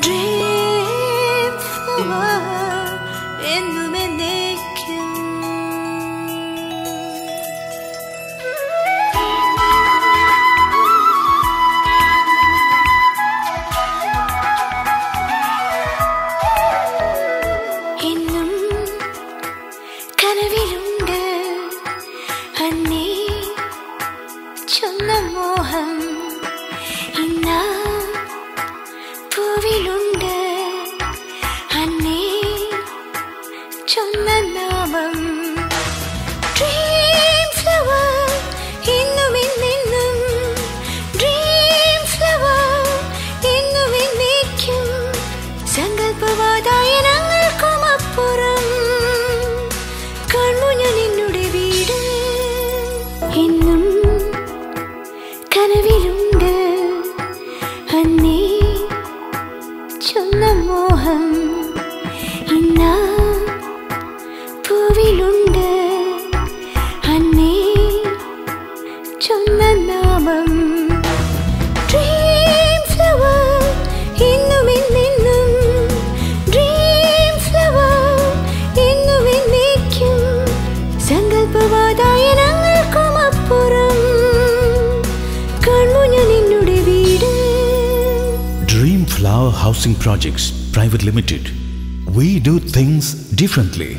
dream flower എന്നും എന്നേക്കും എന്നും കനവിലുണ്ട് അന്നേ ചൊന്നം ചൊന്ന നാമം. ചൊന്ന മോഹം. ചൊന്ന നാമം. ഡ്രീം ഫ്ലവർ ഇന്നും എന്നെന്നും ഡ്രീം ഫ്ലവർ ഇന്നും എന്നേക്കും സങ്കല്പവാതായനങ്ങൾക്കും അപ്പുറം. കൺമുഞ്ഞ നിന്നുടെ വീട്. Dream Flower Housing Projects Private Limited. We do things differently.